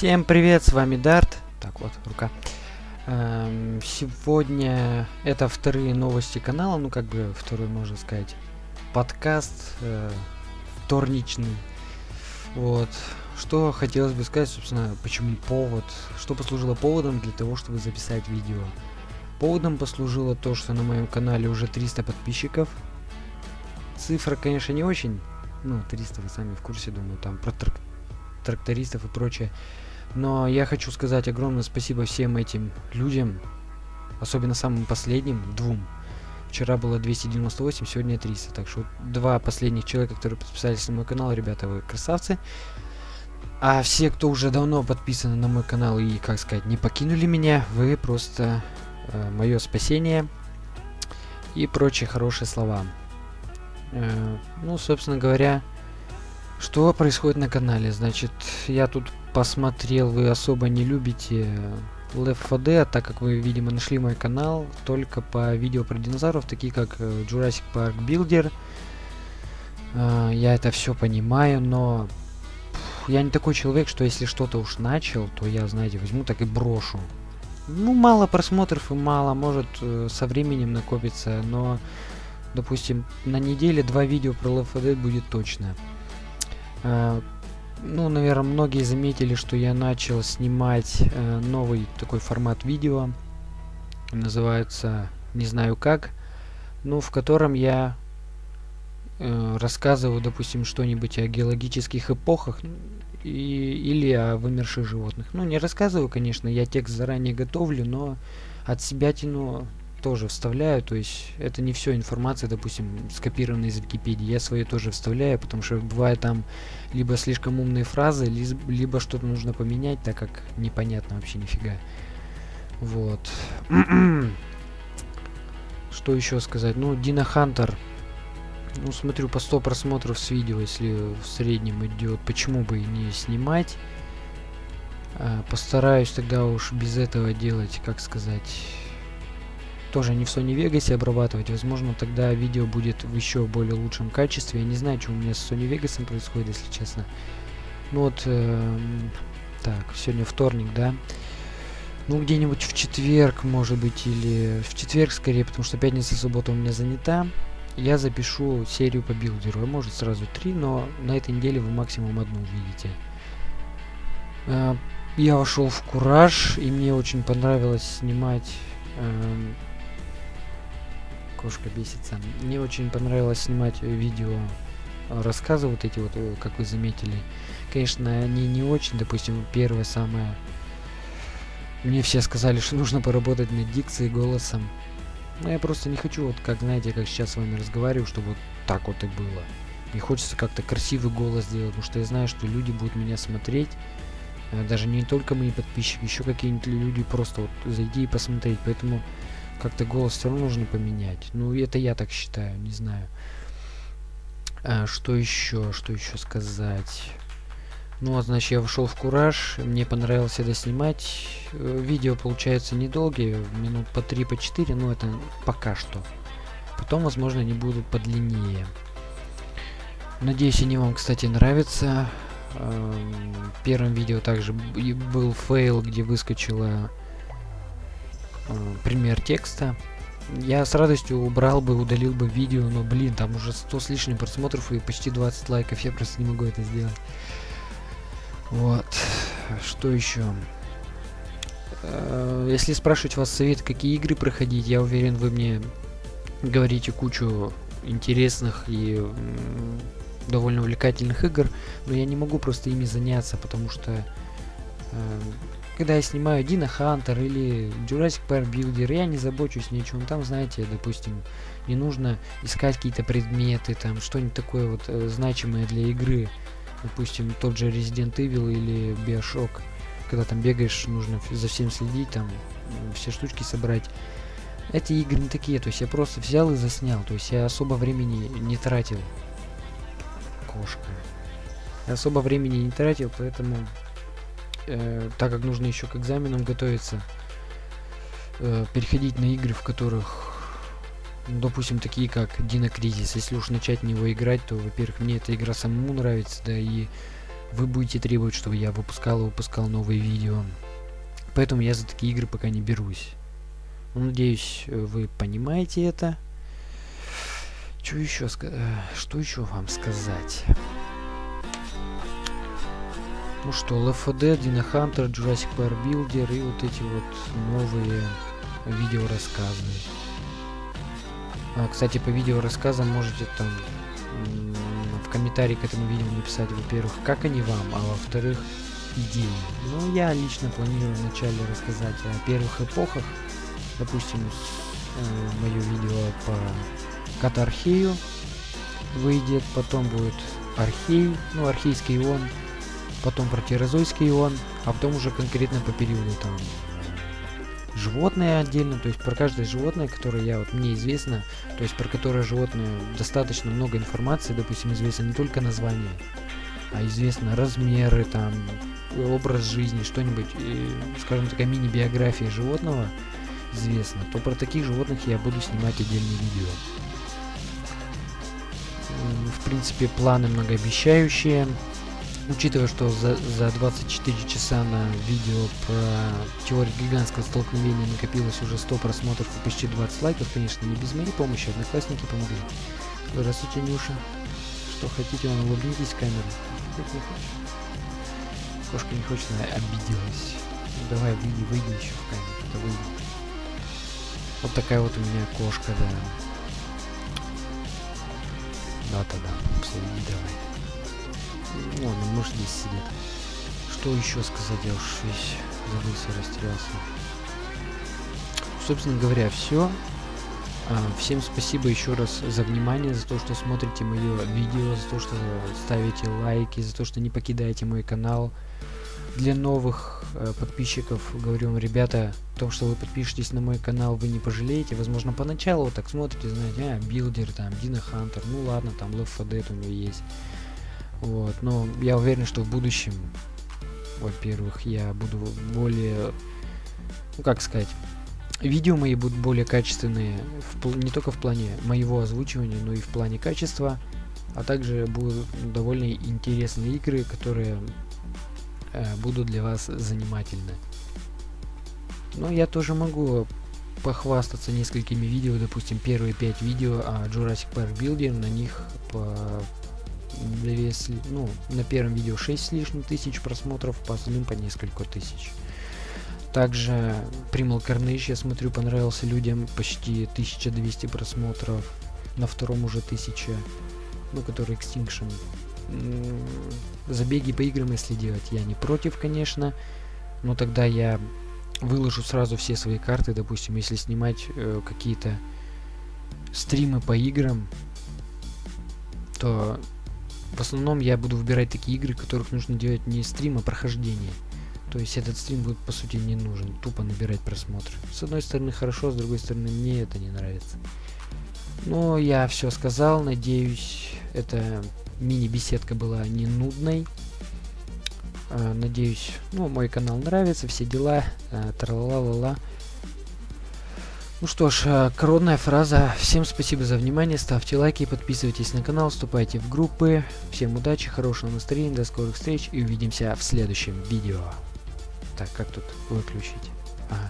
Всем привет, с вами Дарт. Так вот, рука. Эм, сегодня это вторые новости канала, ну как бы второй, можно сказать, подкаст э, вторничный. Вот. Что хотелось бы сказать, собственно, почему повод, что послужило поводом для того, чтобы записать видео. Поводом послужило то, что на моем канале уже 300 подписчиков. Цифра, конечно, не очень, ну, 300 вы сами в курсе, думаю, там про трак трактористов и прочее. Но я хочу сказать огромное спасибо всем этим людям, особенно самым последним, двум. Вчера было 298, сегодня 300. Так что два последних человека, которые подписались на мой канал, ребята, вы красавцы. А все, кто уже давно подписаны на мой канал и, как сказать, не покинули меня, вы просто э, мое спасение и прочие хорошие слова. Э, ну, собственно говоря, что происходит на канале? Значит, я тут посмотрел, вы особо не любите Left 4 Dead, так как вы, видимо, нашли мой канал только по видео про динозавров, такие как э, Jurassic Park Builder. Э, я это все понимаю, но я не такой человек, что если что-то уж начал, то я, знаете, возьму так и брошу. Ну, мало просмотров и мало, может э, со временем накопится, но, допустим, на неделе два видео про Left 4 Dead будет точно. Э, ну, наверное, многие заметили, что я начал снимать э, новый такой формат видео. Называется «Не знаю как», ну, в котором я э, рассказываю, допустим, что-нибудь о геологических эпохах и, или о вымерших животных. Ну, не рассказываю, конечно, я текст заранее готовлю, но от себя тяну тоже вставляю, то есть это не все информация, допустим, скопированная из Википедии, я свои тоже вставляю, потому что бывает там либо слишком умные фразы, либо что-то нужно поменять, так как непонятно вообще нифига. Вот. что еще сказать? Ну, Дина Хантер. Ну, смотрю, по 100 просмотров с видео, если в среднем идет, почему бы и не снимать. А, постараюсь тогда уж без этого делать, как сказать, тоже не в Sony Vegas обрабатывать. Возможно, тогда видео будет в еще более лучшем качестве. Я не знаю, что у меня с Sony Vegas происходит, если честно. Ну вот, э, так, сегодня вторник, да? Ну, где-нибудь в четверг, может быть, или в четверг скорее, потому что пятница, суббота у меня занята. Я запишу серию по билдеру. Может, сразу три, но на этой неделе вы максимум одну увидите. Э, я вошел в Кураж, и мне очень понравилось снимать э, кошка бесится. Мне очень понравилось снимать видео э, рассказы вот эти вот, э, как вы заметили. Конечно, они не очень, допустим, первое самое. Мне все сказали, что нужно поработать над дикцией, голосом. Но я просто не хочу, вот как, знаете, как сейчас с вами разговариваю, чтобы вот так вот и было. Мне хочется как-то красивый голос сделать, потому что я знаю, что люди будут меня смотреть. Э, даже не только мои подписчики, еще какие-нибудь люди просто вот зайди и посмотреть. Поэтому как-то голос все равно нужно поменять. Ну, это я так считаю, не знаю. А, что еще? Что еще сказать? Ну, вот, значит, я вошел в Кураж. Мне понравилось это снимать. Э, видео получается недолгие, минут по 3, по 4, но это пока что. Потом, возможно, они будут подлиннее. Надеюсь, они вам, кстати, нравятся. Эм, первым видео также был фейл, где выскочила пример текста. Я с радостью убрал бы, удалил бы видео, но, блин, там уже 100 с лишним просмотров и почти 20 лайков, я просто не могу это сделать. Вот. Что еще? Э, если спрашивать вас совет, какие игры проходить, я уверен, вы мне говорите кучу интересных и довольно увлекательных игр, но я не могу просто ими заняться, потому что э, когда я снимаю Дина Хантер или Jurassic Park Builder, я не забочусь ни о чем. Там, знаете, допустим, не нужно искать какие-то предметы, там что-нибудь такое вот э, значимое для игры. Допустим, тот же Resident Evil или Bioshock. Когда там бегаешь, нужно за всем следить, там все штучки собрать. Эти игры не такие, то есть я просто взял и заснял, то есть я особо времени не тратил. Кошка. Я особо времени не тратил, поэтому э, так как нужно еще к экзаменам готовиться, э, переходить на игры, в которых, допустим, такие как Дина Кризис. Если уж начать в него играть, то, во-первых, мне эта игра самому нравится, да и вы будете требовать, чтобы я выпускал и выпускал новые видео. Поэтому я за такие игры пока не берусь. Ну, надеюсь, вы понимаете это. Что еще, э, что еще вам сказать? Ну что, Left 4 Dead, Dino Hunter, Jurassic Park Builder и вот эти вот новые видеорассказы. А, кстати, по видеорассказам можете там в комментарии к этому видео написать, во-первых, как они вам, а во-вторых, идеи. Ну, я лично планирую вначале рассказать о первых эпохах. Допустим, э, мое видео по Катархею выйдет, потом будет Архей, ну, Архейский ион, потом Протерозойский ион, а потом уже конкретно по периоду там животные отдельно, то есть про каждое животное, которое я вот мне известно, то есть про которое животное достаточно много информации, допустим, известно не только название, а известно размеры, там, образ жизни, что-нибудь, скажем, такая мини-биография животного известно, то про таких животных я буду снимать отдельные видео. В принципе, планы многообещающие учитывая, что за, за 24 часа на видео про теорию гигантского столкновения накопилось уже 100 просмотров и почти 20 лайков, конечно, не без моей помощи, одноклассники помогли. Здравствуйте, Нюша. Что хотите, он улыбнитесь камеру. Как. Кошка не хочет, она обиделась. Ну, давай, выйди, выйди еще в камеру. Да выйди. Вот такая вот у меня кошка, да. Да-то да. Все, иди давай. Вон, он муж здесь сидит. Что еще сказать? Я уж весь забылся, растерялся. Собственно говоря, все. А, всем спасибо еще раз за внимание, за то, что смотрите мое видео, за то, что ставите лайки, за то, что не покидаете мой канал. Для новых э, подписчиков говорю вам, ребята, то, что вы подпишетесь на мой канал, вы не пожалеете. Возможно, поначалу вы так смотрите, знаете, а, билдер, там, Dino Hunter, ну ладно, там, Left 4 Dead у него есть. Вот, но я уверен, что в будущем, во-первых, я буду более, ну как сказать, видео мои будут более качественные, в, не только в плане моего озвучивания, но и в плане качества, а также будут довольно интересные игры, которые э, будут для вас занимательны. Но я тоже могу похвастаться несколькими видео, допустим, первые пять видео о Jurassic Park Building, на них по если, ну, на первом видео 6 с лишним тысяч просмотров, по остальным по несколько тысяч. Также Primal Carnage, я смотрю, понравился людям почти 1200 просмотров, на втором уже 1000, ну, который Extinction. Забеги по играм, если делать, я не против, конечно, но тогда я выложу сразу все свои карты, допустим, если снимать э, какие-то стримы по играм, то в основном я буду выбирать такие игры, которых нужно делать не стрим, а прохождение. То есть этот стрим будет по сути не нужен, тупо набирать просмотры. С одной стороны хорошо, с другой стороны мне это не нравится. Но я все сказал, надеюсь, эта мини-беседка была не нудной. А, надеюсь, ну, мой канал нравится, все дела, а, тра-ла-ла-ла. Ну что ж, э, коронная фраза. Всем спасибо за внимание, ставьте лайки, подписывайтесь на канал, вступайте в группы. Всем удачи, хорошего настроения, до скорых встреч и увидимся в следующем видео. Так, как тут выключить? Ага.